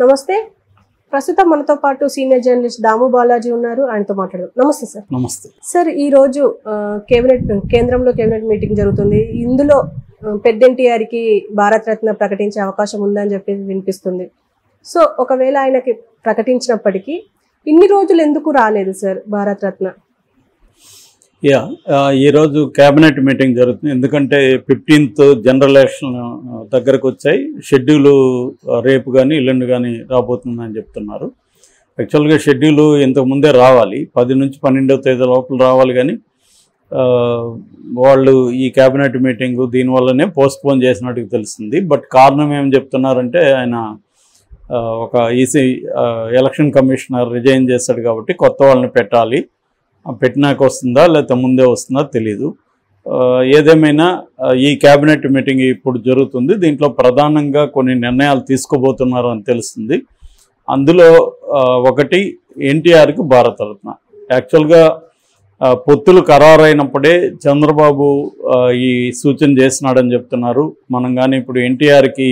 నమస్తే. ప్రస్తుతం మనతో పాటు సీనియర్ జర్నలిస్ట్ దాము బాలాజీ ఉన్నారు. ఆయనతో మాట్లాడదాం. నమస్తే సార్. నమస్తే. సార్ ఈ రోజు కేబినెట్ కేంద్రంలో కేబినెట్ మీటింగ్ జరుగుతుంది. ఇందులో పెద్ద ఎన్టీఆర్కి భారత రత్న ప్రకటించే అవకాశం ఉందని చెప్పి వినిపిస్తుంది. సో ఒకవేళ ఆయనకి ప్రకటించినప్పటికీ ఇన్ని రోజులు ఎందుకు రాలేదు సార్ భారత రత్న యా ఈరోజు కేబినెట్ మీటింగ్ జరుగుతుంది. ఎందుకంటే ఫిఫ్టీన్త్ జనరల్ ఎలక్షన్ దగ్గరకు వచ్చాయి. షెడ్యూలు రేపు కానీ ఎల్లుండి కానీ రాబోతుందని చెప్తున్నారు. యాక్చువల్గా షెడ్యూల్ ఇంతకు ముందే రావాలి. పది నుంచి పన్నెండవ తేదీ లోపల రావాలి కానీ వాళ్ళు ఈ కేబినెట్ మీటింగ్ దీనివల్లనే పోస్ట్పోన్ చేసినట్టుగా తెలుస్తుంది. బట్ కారణం ఏం చెప్తున్నారంటే ఆయన ఒక ఈసీ ఎలక్షన్ కమిషనర్ రిజైన్ చేశాడు కాబట్టి కొత్త వాళ్ళని పెట్టాలి. పెట్టినాక వస్తుందా లేకపోతే ముందే వస్తుందా తెలీదు. ఏదేమైనా ఈ క్యాబినెట్ మీటింగ్ ఇప్పుడు జరుగుతుంది. దీంట్లో ప్రధానంగా కొన్ని నిర్ణయాలు తీసుకోబోతున్నారు అని తెలుస్తుంది. అందులో ఒకటి ఎన్టీఆర్కి భారతరత్న. యాక్చువల్గా పొత్తులు ఖరారైనప్పుడే చంద్రబాబు ఈ సూచన చేసినాడని చెప్తున్నారు. మనం కానీ ఇప్పుడు ఎన్టీఆర్కి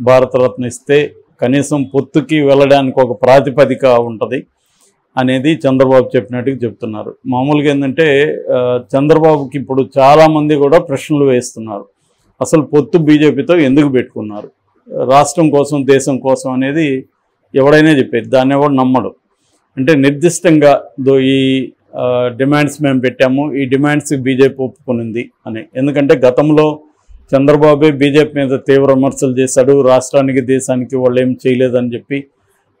భారతరత్న ఇస్తే కనీసం పొత్తుకి వెళ్ళడానికి ఒక ప్రాతిపదిక ఉంటుంది. అనేది చంద్రబాబు చెప్పినట్టుగా చెప్తున్నారు. మామూలుగా ఏంటంటే చంద్రబాబుకి ఇప్పుడు చాలామంది కూడా ప్రశ్నలు వేస్తున్నారు. అసలు పొత్తు బీజేపీతో ఎందుకు పెట్టుకున్నారు? రాష్ట్రం కోసం దేశం కోసం అనేది ఎవడైనా చెప్పేది దాన్ని ఎవడు నమ్మడు. అంటే నిర్దిష్టంగా దో ఈ డిమాండ్స్ మేము పెట్టాము ఈ డిమాండ్స్ బీజేపీ ఒప్పుకునింది అని. ఎందుకంటే గతంలో చంద్రబాబే బీజేపీ మీద తీవ్ర విమర్శలు చేశాడు రాష్ట్రానికి దేశానికి వాళ్ళు ఏం చేయలేదని చెప్పి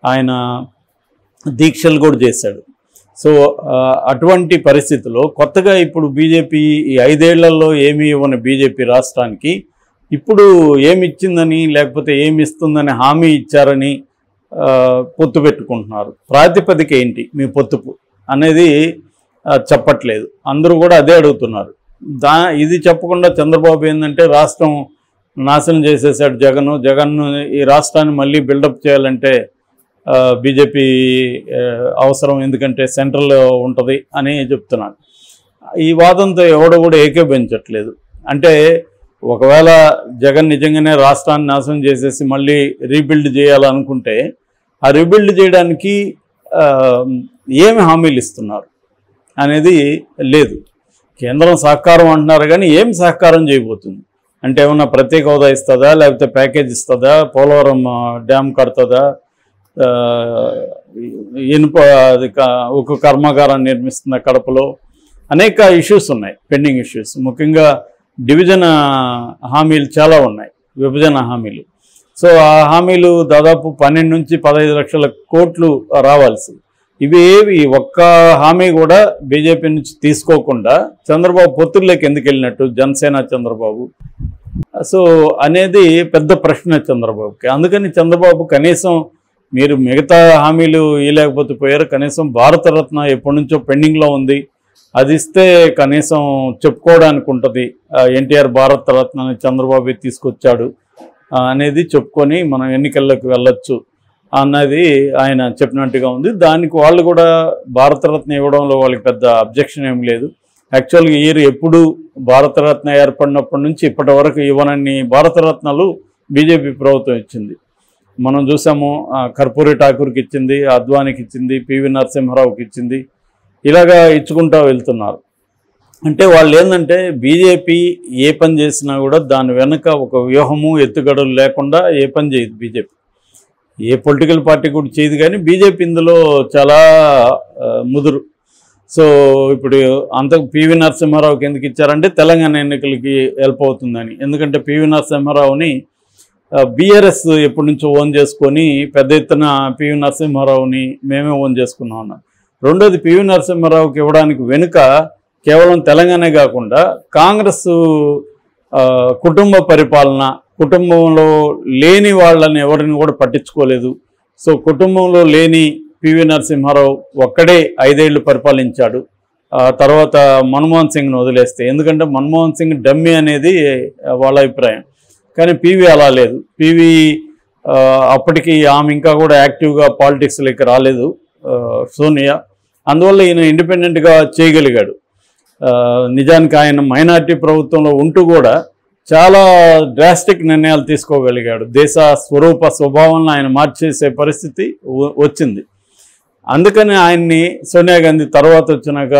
ఆయన దీక్షలు కూడా చేశాడు. సో అటువంటి పరిస్థితిలో కొత్తగా ఇప్పుడు బీజేపీ ఈ ఐదేళ్ళలో ఏమి ఇవ్వని బీజేపీ రాష్ట్రానికి ఇప్పుడు ఏమి ఇచ్చిందని లేకపోతే ఏమి ఇస్తుందని హామీ ఇచ్చారని పొత్తు పెట్టుకుంటున్నారు. ప్రాతిపదిక ఏంటి? మీ పొత్తుపు అనేది చెప్పట్లేదు. అందరూ కూడా అదే అడుగుతున్నారు. దా ఇది చెప్పకుండా చంద్రబాబు ఏంటంటే రాష్ట్రం నాశనం చేసేసాడు జగన్. జగన్ ఈ రాష్ట్రాన్ని మళ్ళీ బిల్డప్ చేయాలంటే బీజేపీ అవసరం ఎందుకంటే సెంట్రల్ ఉంటుంది అని చెప్తున్నాడు. ఈ వాదంతో ఎవడో కూడా ఏకీభవించట్లేదు. అంటే ఒకవేళ జగన్ నిజంగానే రాష్ట్రాన్ని నాశనం చేసేసి మళ్ళీ రీబిల్డ్ చేయాలనుకుంటే ఆ రీబిల్డ్ చేయడానికి ఏమి హామీలు ఇస్తున్నారు అనేది లేదు. కేంద్రం సహకారం అంటున్నారు కానీ ఏం సహకారం చేయబోతుంది? అంటే ఏమన్నా ప్రత్యేక హోదా ఇస్తుందా? లేకపోతే ప్యాకేజ్ ఇస్తుందా? పోలవరం డ్యామ్ కడుతుందా? ఇనుప అది క- కర్మాగారాన్ని నిర్మిస్తున్న కడపలో అనేక ఇష్యూస్ ఉన్నాయి పెండింగ్ ఇష్యూస్ ముఖ్యంగా డివిజన్ హామీలు చాలా ఉన్నాయి విభజన హామీలు. సో ఆ హామీలు దాదాపు పన్నెండు నుంచి పదహైదు లక్షల కోట్లు రావాల్సి ఇవి ఏవి? ఒక్క హామీ కూడా బీజేపీ నుంచి తీసుకోకుండా చంద్రబాబు పొత్తుల్లోకి ఎందుకు వెళ్ళినట్టు? జనసేన చంద్రబాబు. సో అనేది పెద్ద ప్రశ్న చంద్రబాబుకి. అందుకని చంద్రబాబు కనీసం మీరు మిగతా హామీలు ఇవ్వలేకపోతే పోయారు. కనీసం భారతరత్న ఎప్పటి నుంచో పెండింగ్లో ఉంది. అది ఇస్తే కనీసం చెప్పుకోవడానికి ఉంటుంది. ఎన్టీఆర్ భారతరత్నని చంద్రబాబు తీసుకొచ్చాడు అనేది చెప్పుకొని మనం ఎన్నికల్లోకి వెళ్ళొచ్చు అన్నది ఆయన చెప్పినట్టుగా ఉంది. దానికి వాళ్ళు కూడా భారతరత్న ఇవ్వడంలో వాళ్ళకి పెద్ద అబ్జెక్షన్ ఏం లేదు. యాక్చువల్గా ఇయర్ ఎప్పుడు భారతరత్న ఏర్పడినప్పటి నుంచి ఇప్పటి వరకు ఇవ్వనన్ని భారతరత్నాలు బీజేపీ ప్రభుత్వం ఇచ్చింది. మనం చూసాము ఆ, కర్పూరి ఠాకూర్కి ఇచ్చింది అద్వానికి ఇచ్చింది పివి నరసింహారావుకి ఇచ్చింది. ఇలాగా ఇచ్చుకుంటూ వెళ్తున్నారు. అంటే వాళ్ళు ఏంటంటే బీజేపీ ఏ పని చేసినా కూడా దాని వెనుక ఒక వ్యూహము ఎత్తుగడలు లేకుండా ఏ పని చేయదు బీజేపీ ఏ పొలిటికల్ పార్టీ కూడా చేయదు కానీ బీజేపీ ఇందులో చాలా ముదురు. సో ఇప్పుడు అంత పివి నరసింహారావుకి ఎందుకు ఇచ్చారంటే తెలంగాణ ఎన్నికలకి హెల్ప్ అవుతుందని. ఎందుకంటే పివి నరసింహారావుని బీఆర్ఎస్ ఎప్పటి నుంచో ఓన్ చేసుకొని పెద్ద ఎత్తున పివి నరసింహారావుని మేమే ఓన్ చేసుకున్నాం రెండోది పివి నరసింహారావుకి ఇవ్వడానికి వెనుక కేవలం తెలంగాణ కాకుండా కాంగ్రెస్ కుటుంబ పరిపాలన కుటుంబంలో లేని వాళ్ళని ఎవరిని కూడా పట్టించుకోలేదు. సో కుటుంబంలో లేని పివి నరసింహారావు ఒక్కడే ఐదేళ్ళు పరిపాలించాడు. తర్వాత మన్మోహన్ సింగ్ను వదిలేస్తే ఎందుకంటే మన్మోహన్ సింగ్ డమ్మి అనేది వాళ్ళ అభిప్రాయం. కానీ పీవీ అలా లేదు. పీవీ అప్పటికి ఆమె ఇంకా కూడా యాక్టివ్గా పాలిటిక్స్లోకి రాలేదు సోనియా. అందువల్ల ఈయన ఇండిపెండెంట్గా చేయగలిగాడు. నిజానికి ఆయన మైనార్టీ ప్రభుత్వంలో ఉంటూ కూడా చాలా డ్రాస్టిక్ నిర్ణయాలు తీసుకోగలిగాడు. దేశ స్వరూప స్వభావాలను ఆయన మార్చేసే పరిస్థితి వచ్చింది. అందుకని ఆయన్ని సోనియా గాంధీ తర్వాత వచ్చినాక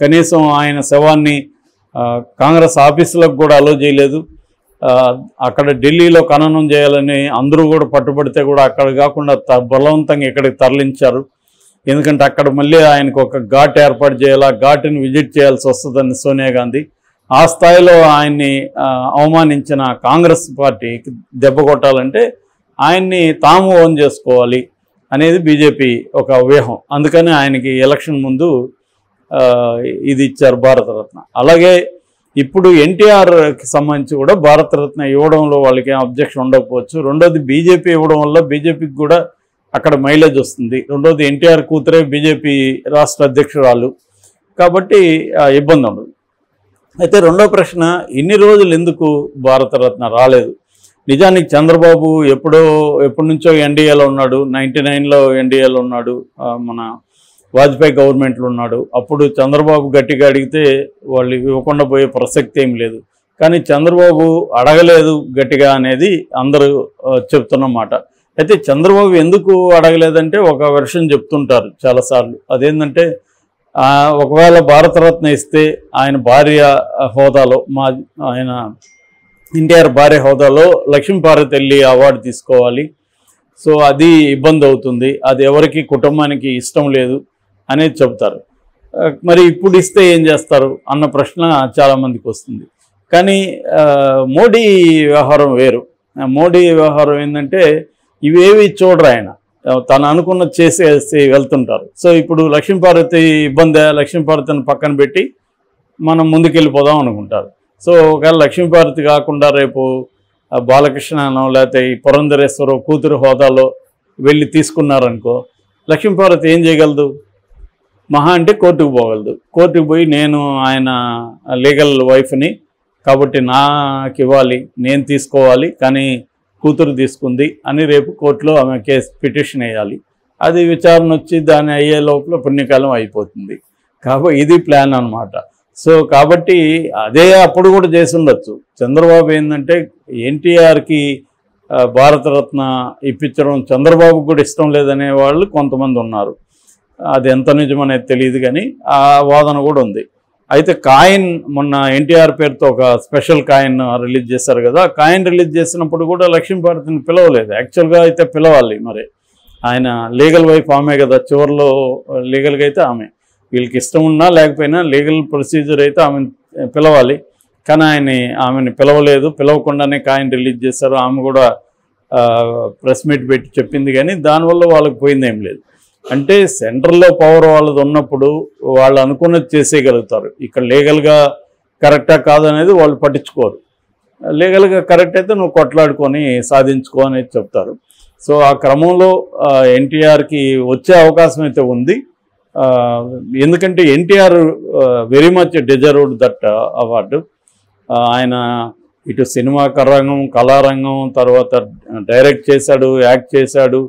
కనీసం ఆయన శవాన్ని కాంగ్రెస్ ఆఫీసులకు కూడా అలో చేయలేదు. అక్కడ ఢిల్లీలో ఖననం చేయాలని అందరూ కూడా పట్టుబడితే కూడా అక్కడ కాకుండా త- బలవంతంగా ఇక్కడికి తరలించారు. ఎందుకంటే అక్కడ మళ్ళీ ఆయనకు ఒక ఘాట్ ఏర్పాటు చేయాలా ఘాటుని విజిట్ చేయాల్సి వస్తుందని సోనియా గాంధీ. ఆ స్థాయిలో ఆయన్ని అవమానించిన కాంగ్రెస్ పార్టీకి దెబ్బ కొట్టాలంటే ఆయన్ని తాము ఓన్ చేసుకోవాలి అనేది బీజేపీ ఒక వ్యూహం. అందుకని ఆయనకి ఎలక్షన్ ముందు ఇది ఇచ్చారు భారతరత్న. అలాగే ఇప్పుడు ఎన్టీఆర్కి సంబంధించి కూడా భారతరత్న ఇవ్వడంలో వాళ్ళకి ఏం అబ్జెక్షన్ ఉండకపోవచ్చు. రెండోది బీజేపీ ఇవ్వడం వల్ల బీజేపీకి కూడా అక్కడ మైలేజ్ వస్తుంది. రెండోది ఎన్టీఆర్ కూతురే బీజేపీ రాష్ట్ర అధ్యక్షురాలు. కాబట్టి ఆ, ఇబ్బంది ఉండదు అయితే రెండో ప్రశ్న ఇన్ని రోజులు ఎందుకు భారతరత్న రాలేదు? నిజానికి చంద్రబాబు ఎప్పుడో ఎప్పటి నుంచో ఎన్డీఏలో ఉన్నాడు. నైంటీ నైన్లో ఎన్డీఏలో ఉన్నాడు మన వాజ్పేయి గవర్నమెంట్లో ఉన్నాడు. అప్పుడు చంద్రబాబు గట్టిగా అడిగితే వాళ్ళు ఇవ్వకుండా పోయే ప్రసక్తి ఏం లేదు. కానీ చంద్రబాబు అడగలేదు గట్టిగా అనేది అందరూ చెప్తున్నమాట అయితే చంద్రబాబు ఎందుకు అడగలేదంటే ఒక వెర్షన్ చెప్తుంటారు చాలాసార్లు. అదేంటంటే ఒకవేళ భారతరత్న ఇస్తే ఆయన భార్య హోదాలో మా ఆయన ఎన్టీఆర్ భార్య హోదాలో లక్ష్మీపార్వతి వెళ్ళి అవార్డు తీసుకోవాలి. సో అది ఇబ్బంది అవుతుంది. అది ఎవరికి కుటుంబానికి ఇష్టం లేదు. అనేది చెబుతారు. మరి ఇప్పుడు ఇస్తే ఏం చేస్తారు? అన్న ప్రశ్న చాలామందికి వస్తుంది. కానీ మోడీ వ్యవహారం వేరు. మోడీ వ్యవహారం ఏంటంటే ఇవేవి చూడరు ఆయన. తను అనుకున్న చేసేసి వెళ్తుంటారు. సో ఇప్పుడు లక్ష్మీపార్వతి ఇబ్బంది లక్ష్మీపార్వతిని పక్కన పెట్టి మనం ముందుకెళ్ళిపోదాం అనుకుంటారు. సో ఒకవేళ లక్ష్మీపార్వతి కాకుండా రేపు ఆ బాలకృష్ణనో లేకపోతే ఈ పురంధరేశ్వరరావు కూతురు హోదాలో వెళ్ళి తీసుకున్నారనుకో లక్ష్మీపార్వతి ఏం చేయగలదు? మహా అంటే కోర్టుకు పోగలదు. కోర్టుకు పోయి నేను ఆయన లీగల్ వైఫ్ని కాబట్టి నాకు ఇవ్వాలి నేను తీసుకోవాలి కానీ కూతురు తీసుకుంది అని రేపు కోర్టులో ఆమె కేసు పిటిషన్ వేయాలి. అది విచారణ వచ్చి దాని అయ్యే లోపల పుణ్యకాలం అయిపోతుంది. కాబట్టి ఇది ప్లాన్ అనమాట సో కాబట్టి అదే అప్పుడు కూడా చేసి ఉండొచ్చు. చంద్రబాబు ఏంటంటే ఎన్టీఆర్కి భారతరత్న ఇప్పించడం చంద్రబాబుకు కూడా ఇష్టం లేదనే వాళ్ళు కొంతమంది ఉన్నారు. అది ఎంత నిజమనేది తెలియదు కానీ ఆ వాదన కూడా ఉంది. అయితే కాయిన్ మొన్న ఎన్టీఆర్ పేరుతో ఒక స్పెషల్ కాయిన్ రిలీజ్ చేశారు కదా ఆ కాయిన్ రిలీజ్ చేసినప్పుడు కూడా లక్ష్మీభారతిని పిలవలేదు. యాక్చువల్గా అయితే పిలవాలి మరి. ఆయన లీగల్ వైఫ్ ఆమె కదా చివరిలో లీగల్గా అయితే ఆమె. వీళ్ళకి ఇష్టం ఉన్నా లేకపోయినా లీగల్ ప్రొసీజర్ అయితే ఆమెను పిలవాలి. కానీ ఆయన ఆమెను పిలవలేదు. పిలవకుండానే కాయిన్ రిలీజ్ చేశారు. ఆమె కూడా ప్రెస్ మీట్ పెట్టి చెప్పింది కానీ దానివల్ల వాళ్ళకి పోయింది ఏం లేదు. అంటే సెంట్రల్లో పవర్ వాళ్ళది ఉన్నప్పుడు వాళ్ళు అనుకున్నది చేసేయగలుగుతారు. ఇక్కడ లీగల్గా కరెక్టా కాదనేది వాళ్ళు పట్టించుకోరు. లీగల్గా కరెక్ట్ అయితే నువ్వు కొట్లాడుకొని సాధించుకో అనేది చెప్తారు. సో ఆ క్రమంలో ఎన్టీఆర్కి వచ్చే అవకాశం అయితే ఉంది. ఎందుకంటే NTR very much deserved that award ఆయన ఇటు సినిమా రంగం కళారంగం తర్వాత డైరెక్ట్ చేశాడు యాక్ట్ చేశాడు.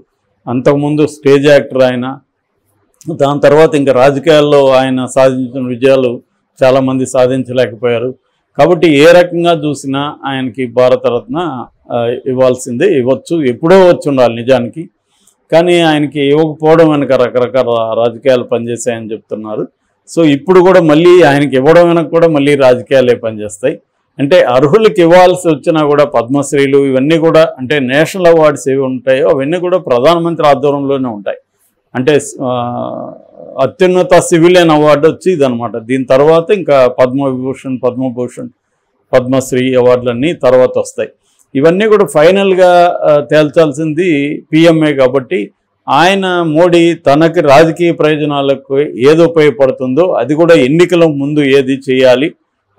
అంతకుముందు స్టేజ్ యాక్టర్ ఆయన దాని తర్వాత ఇంకా రాజకీయాల్లో ఆయన సాధించిన విజయాలు చాలామంది సాధించలేకపోయారు. కాబట్టి ఏ రకంగా చూసినా ఆయనకి భారతరత్న ఇవ్వాల్సిందే. ఇవ్వచ్చు ఎప్పుడో వచ్చి ఉండాలి నిజానికి. కానీ ఆయనకి ఇవ్వకపోవడం వెనక రకరకాల రాజకీయాలు పనిచేశాయని చెప్తున్నారు. సో ఇప్పుడు కూడా మళ్ళీ ఆయనకి ఇవ్వడం వెనక కూడా మళ్ళీ రాజకీయాలే పనిచేస్తాయి. అంటే అర్హులకి ఇవ్వాల్సి వచ్చినా కూడా పద్మశ్రీలు ఇవన్నీ కూడా అంటే నేషనల్ అవార్డ్స్ ఏవి ఉంటాయో అవన్నీ కూడా ప్రధానమంత్రి ఆధ్వర్యంలోనే ఉంటాయి. అంటే అత్యున్నత సివిలియన్ అవార్డు వచ్చి ఇదనమాట దీని తర్వాత ఇంకా పద్మవిభూషణ్ పద్మభూషణ్ పద్మశ్రీ అవార్డులన్నీ తర్వాత వస్తాయి. ఇవన్నీ కూడా ఫైనల్గా తేల్చాల్సింది పిఎంఏ కాబట్టి ఆయన మోడీ తనకి రాజకీయ ప్రయోజనాలకు ఏది ఉపయోగపడుతుందో అది కూడా ఎన్నికల ముందు ఏది చేయాలి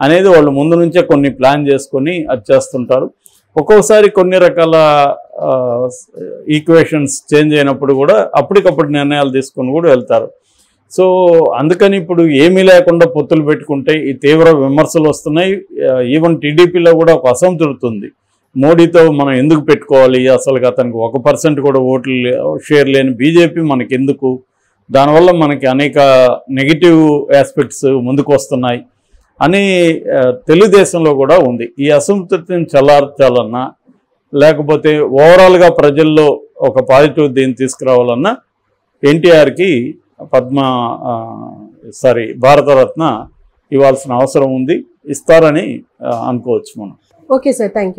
అనేది వాళ్ళు ముందు నుంచే కొన్ని ప్లాన్ చేసుకొని అది చేస్తుంటారు. ఒక్కొక్కసారి కొన్ని రకాల ఈక్వేషన్స్ చేంజ్ అయినప్పుడు కూడా అప్పటికప్పుడు నిర్ణయాలు తీసుకొని కూడా వెళ్తారు. సో అందుకని ఇప్పుడు ఏమీ లేకుండా పొత్తులు పెట్టుకుంటే ఈ తీవ్ర విమర్శలు వస్తున్నాయి. ఈవెన్ టీడీపీలో కూడా ఒక అసంతృప్తి ఉంది. మోడీతో మనం ఎందుకు పెట్టుకోవాలి? అసలు అతనికి ఒక పర్సెంట్ కూడా ఓట్లు లే- షేర్ లేని బీజేపీ మనకి ఎందుకు దానివల్ల మనకి అనేక నెగిటివ్ ఆస్పెక్ట్స్ ముందుకు వస్తున్నాయి. అని తెలుగుదేశంలో కూడా ఉంది. ఈ అసంతృప్తిని చల్లార్చాలన్నా లేకపోతే ఓవరాల్గా ప్రజల్లో ఒక పాజిటివ్ దీన్ని తీసుకురావాలన్నా ఎన్టీఆర్కి పద్మ సారీ భారతరత్న ఇవ్వాల్సిన అవసరం ఉంది. ఇస్తారని అనుకోవచ్చు మనం. Okay sir thank you.